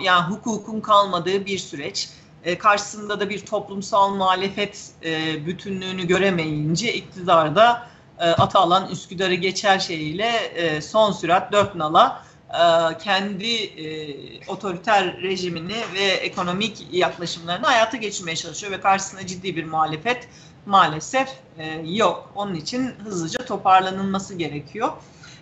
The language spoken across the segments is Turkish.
yani hukukun kalmadığı bir süreç. E, karşısında da bir toplumsal muhalefet e, bütünlüğünü göremeyince iktidarda e, Atalan Üsküdar'ı geçer şeyiyle e, son sürat dört nala e, kendi e, otoriter rejimini ve ekonomik yaklaşımlarını hayata geçirmeye çalışıyor ve karşısında ciddi bir muhalefet maalesef e, yok. Onun için hızlıca toparlanılması gerekiyor.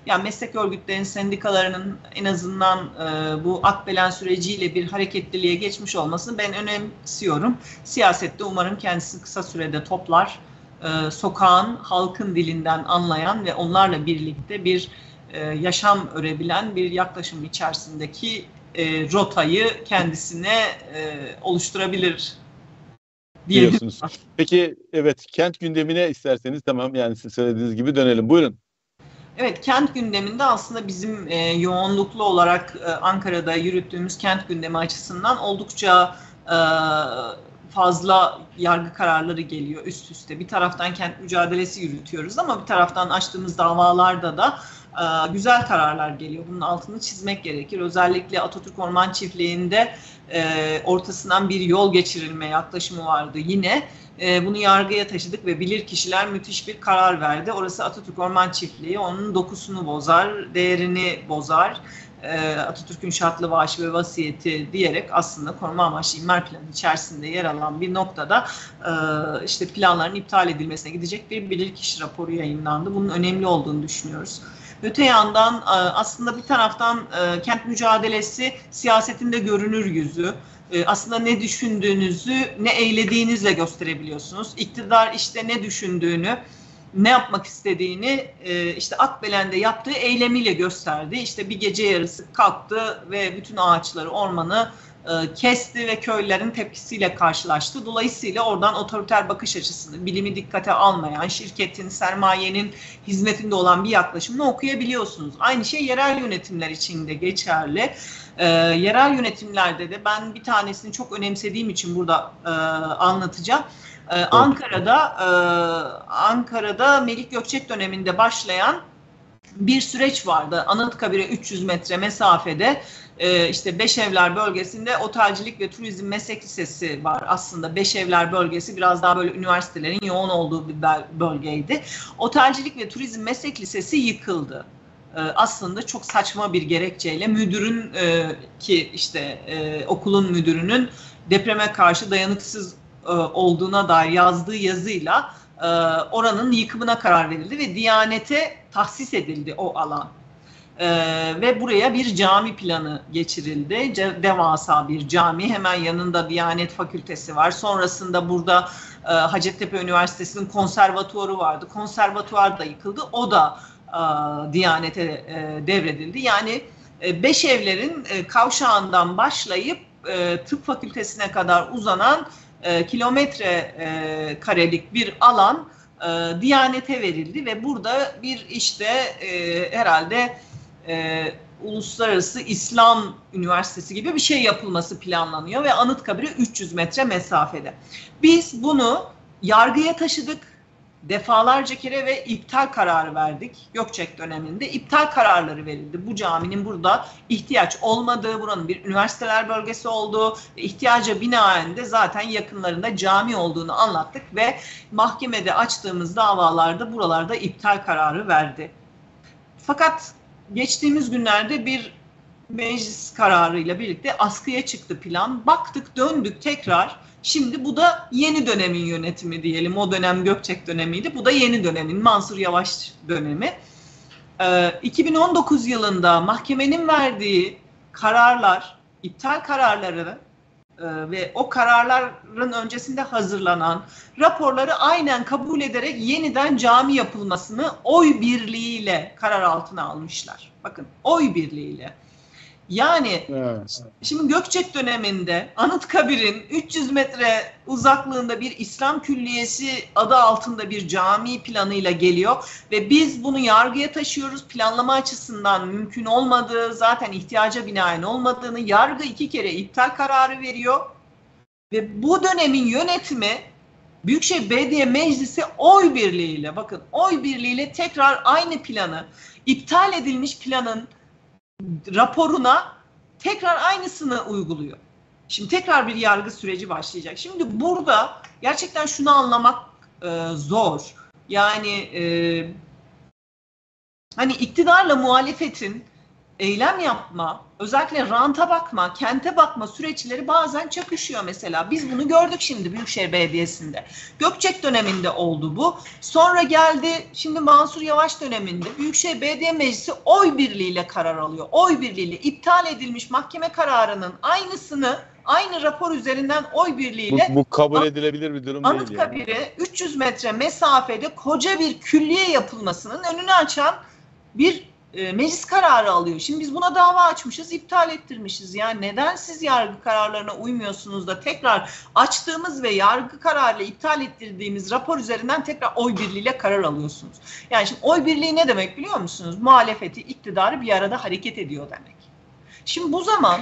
Yani meslek örgütlerinin, sendikalarının en azından e, bu akbelen süreciyle bir hareketliliğe geçmiş olmasını ben önemsiyorum. Siyasette umarım kendisi kısa sürede toplar. E, sokağın, halkın dilinden anlayan ve onlarla birlikte bir e, yaşam örebilen bir yaklaşım içerisindeki e, rotayı kendisine e, oluşturabilir diyorsunuz. Peki evet kent gündemine isterseniz tamam yani siz söylediğiniz gibi dönelim. Buyurun. Evet, kent gündeminde aslında bizim e, yoğunluklu olarak e, Ankara'da yürüttüğümüz kent gündemi açısından oldukça e, fazla yargı kararları geliyor üst üste. Bir taraftan kent mücadelesi yürütüyoruz ama bir taraftan açtığımız davalarda da e, güzel kararlar geliyor. Bunun altını çizmek gerekir. Özellikle Atatürk Orman Çiftliği'nde e, ortasından bir yol geçirilme yaklaşımı vardı yine. E, bunu yargıya taşıdık ve bilir kişiler müthiş bir karar verdi. Orası Atatürk Orman Çiftliği. Onun dokusunu bozar, değerini bozar. E, Atatürk'ün şartlı vahşi ve vasiyeti diyerek aslında koruma amaçlı imar planı içerisinde yer alan bir noktada e, işte planların iptal edilmesine gidecek bir bilirkişi raporu yayınlandı. Bunun önemli olduğunu düşünüyoruz. Öte yandan e, aslında bir taraftan kent mücadelesi siyasetinde görünür yüzü. Aslında ne düşündüğünüzü ne eylediğinizle gösterebiliyorsunuz. İktidar işte ne düşündüğünü, ne yapmak istediğini işte Akbelen'de yaptığı eylemiyle gösterdi. İşte bir gece yarısı kalktı ve bütün ağaçları, ormanı kesti ve köylülerin tepkisiyle karşılaştı. Dolayısıyla oradan otoriter bakış açısını, bilimi dikkate almayan, şirketin, sermayenin hizmetinde olan bir yaklaşımını okuyabiliyorsunuz. Aynı şey yerel yönetimler için de geçerli. E, yerel yönetimlerde de ben bir tanesini çok önemsediğim için burada e, anlatacağım. Ee, Ankara'da e, Ankara'da Melik Gökçek döneminde başlayan bir süreç vardı. Anıtkabir'e 300 metre mesafede e, işte Beşevler bölgesinde otelcilik ve turizm meslek lisesi var. Aslında Beşevler bölgesi biraz daha böyle üniversitelerin yoğun olduğu bir bölgeydi. Otelcilik ve turizm meslek lisesi yıkıldı e, aslında çok saçma bir gerekçeyle müdürün e, ki işte e, okulun müdürünün depreme karşı dayanıksız e, olduğuna dair yazdığı yazıyla e, oranın yıkımına karar verildi ve Diyanet'e tahsis edildi o alan. E, ve buraya bir cami planı geçirildi. Ce, devasa bir cami. Hemen yanında Diyanet Fakültesi var. Sonrasında burada e, Hacettepe Üniversitesi'nin konservatuarı vardı. Konservatuar da yıkıldı. O da e, Diyanet'e e, devredildi. Yani e, beş evlerin e, kavşağından başlayıp e, tıp fakültesine kadar uzanan e, kilometre e, karelik bir alan e, Diyanet'e verildi ve burada bir işte e, herhalde e, Uluslararası İslam Üniversitesi gibi bir şey yapılması planlanıyor ve Anıtkabir'e 300 metre mesafede. Biz bunu yargıya taşıdık defalarca kere ve iptal kararı verdik. Gökçek döneminde iptal kararları verildi. Bu caminin burada ihtiyaç olmadığı, buranın bir üniversiteler bölgesi olduğu, ihtiyaca binaen de zaten yakınlarında cami olduğunu anlattık ve mahkemede açtığımız davalarda buralarda iptal kararı verdi. Fakat geçtiğimiz günlerde bir meclis kararıyla birlikte askıya çıktı plan. Baktık döndük tekrar Şimdi bu da yeni dönemin yönetimi diyelim. O dönem Gökçek dönemiydi. Bu da yeni dönemin Mansur Yavaş dönemi. Ee, 2019 yılında mahkemenin verdiği kararlar, iptal kararları e, ve o kararların öncesinde hazırlanan raporları aynen kabul ederek yeniden cami yapılmasını oy birliğiyle karar altına almışlar. Bakın oy birliğiyle. Yani evet. şimdi Gökçek döneminde Anıtkabir'in 300 metre uzaklığında bir İslam külliyesi adı altında bir cami planıyla geliyor ve biz bunu yargıya taşıyoruz. Planlama açısından mümkün olmadığı, zaten ihtiyaca binaen olmadığını yargı iki kere iptal kararı veriyor. Ve bu dönemin yönetimi Büyükşehir Belediye Meclisi oy birliğiyle bakın oy birliğiyle tekrar aynı planı iptal edilmiş planın raporuna tekrar aynısını uyguluyor. Şimdi tekrar bir yargı süreci başlayacak. Şimdi burada gerçekten şunu anlamak e, zor. Yani e, hani iktidarla muhalefetin eylem yapma, özellikle ranta bakma, kente bakma süreçleri bazen çakışıyor mesela. Biz bunu gördük şimdi Büyükşehir Belediyesi'nde. Gökçek döneminde oldu bu. Sonra geldi şimdi Mansur Yavaş döneminde Büyükşehir Belediye Meclisi oy birliğiyle karar alıyor. Oy birliğiyle iptal edilmiş mahkeme kararının aynısını aynı rapor üzerinden oy birliğiyle bu, bu kabul edilebilir bir durum değil. Anıtkabir'e yani. 300 metre mesafede koca bir külliye yapılmasının önünü açan bir e, meclis kararı alıyor. Şimdi biz buna dava açmışız, iptal ettirmişiz. Yani neden siz yargı kararlarına uymuyorsunuz da tekrar açtığımız ve yargı kararıyla iptal ettirdiğimiz rapor üzerinden tekrar oy birliğiyle karar alıyorsunuz? Yani şimdi oy birliği ne demek biliyor musunuz? Muhalefeti, iktidarı bir arada hareket ediyor demek. Şimdi bu zaman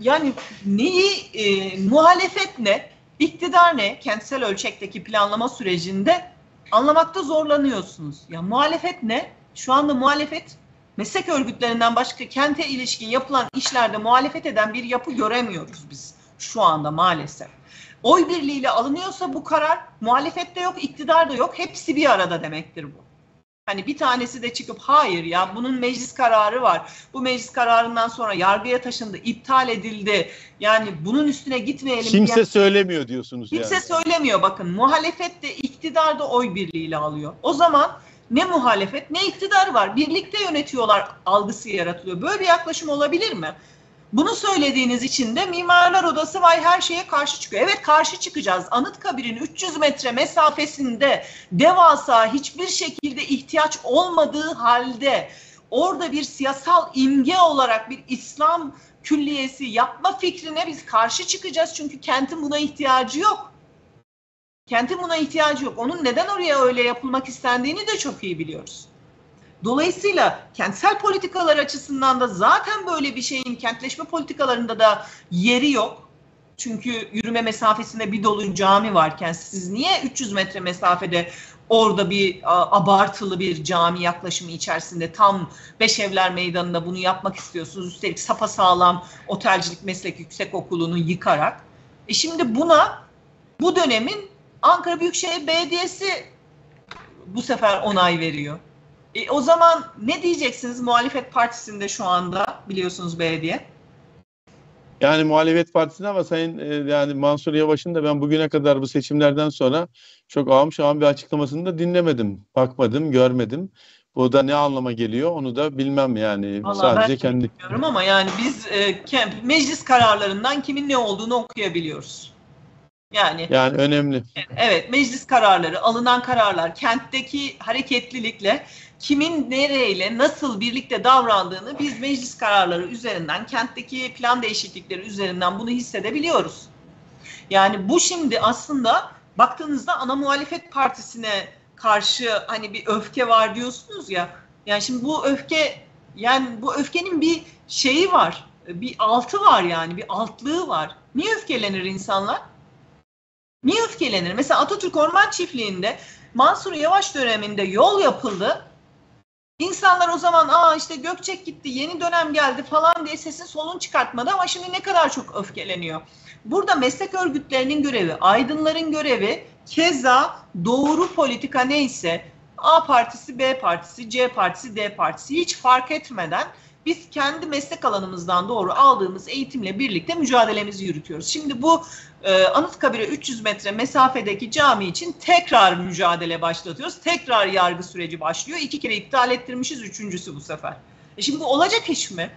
yani neyi e, muhalefet ne, iktidar ne, kentsel ölçekteki planlama sürecinde anlamakta zorlanıyorsunuz. Ya yani muhalefet ne? Şu anda muhalefet meslek örgütlerinden başka kente ilişkin yapılan işlerde muhalefet eden bir yapı göremiyoruz biz şu anda maalesef. Oy birliğiyle alınıyorsa bu karar muhalefette yok, iktidarda yok. Hepsi bir arada demektir bu. Hani bir tanesi de çıkıp hayır ya bunun meclis kararı var. Bu meclis kararından sonra yargıya taşındı, iptal edildi. Yani bunun üstüne gitmeyelim. Kimse yani, söylemiyor diyorsunuz kimse yani. Kimse söylemiyor bakın. Muhalefet de iktidar da oy birliğiyle alıyor. O zaman ne muhalefet ne iktidar var. Birlikte yönetiyorlar algısı yaratılıyor. Böyle bir yaklaşım olabilir mi? Bunu söylediğiniz için de Mimarlar Odası vay her şeye karşı çıkıyor. Evet karşı çıkacağız. Anıtkabir'in 300 metre mesafesinde devasa hiçbir şekilde ihtiyaç olmadığı halde orada bir siyasal imge olarak bir İslam külliyesi yapma fikrine biz karşı çıkacağız. Çünkü kentin buna ihtiyacı yok. Kentin buna ihtiyacı yok. Onun neden oraya öyle yapılmak istendiğini de çok iyi biliyoruz. Dolayısıyla kentsel politikalar açısından da zaten böyle bir şeyin kentleşme politikalarında da yeri yok. Çünkü yürüme mesafesinde bir dolu cami varken siz niye 300 metre mesafede orada bir abartılı bir cami yaklaşımı içerisinde tam Beşevler Meydanı'nda bunu yapmak istiyorsunuz. Üstelik sapasağlam otelcilik meslek yüksek okulunu yıkarak. E şimdi buna bu dönemin Ankara Büyükşehir Belediyesi bu sefer onay veriyor. E, o zaman ne diyeceksiniz muhalefet partisinde şu anda biliyorsunuz belediye? Yani muhalefet partisinde ama sayın e, yani Mansur Yavaş'ın da ben bugüne kadar bu seçimlerden sonra çok ağım şahım bir açıklamasını da dinlemedim. Bakmadım, görmedim. Bu da ne anlama geliyor onu da bilmem yani. Vallahi Sadece ben kendi bilmiyorum ama yani biz e, meclis kararlarından kimin ne olduğunu okuyabiliyoruz. Yani yani önemli. Evet, meclis kararları, alınan kararlar, kentteki hareketlilikle kimin nereyle nasıl birlikte davrandığını biz meclis kararları üzerinden, kentteki plan değişiklikleri üzerinden bunu hissedebiliyoruz. Yani bu şimdi aslında baktığınızda ana muhalefet partisine karşı hani bir öfke var diyorsunuz ya. Yani şimdi bu öfke yani bu öfkenin bir şeyi var. Bir altı var yani bir altlığı var. Niye öfkelenir insanlar? Niye öfkelenir? Mesela Atatürk Orman Çiftliği'nde Mansur Yavaş döneminde yol yapıldı. İnsanlar o zaman aa işte Gökçek gitti yeni dönem geldi falan diye sesin solun çıkartmadı ama şimdi ne kadar çok öfkeleniyor. Burada meslek örgütlerinin görevi, aydınların görevi keza doğru politika neyse A partisi, B partisi, C partisi, D partisi hiç fark etmeden biz kendi meslek alanımızdan doğru aldığımız eğitimle birlikte mücadelemizi yürütüyoruz. Şimdi bu e, Anıtkabir'e 300 metre mesafedeki cami için tekrar mücadele başlatıyoruz. Tekrar yargı süreci başlıyor. İki kere iptal ettirmişiz, üçüncüsü bu sefer. E şimdi bu olacak iş mi?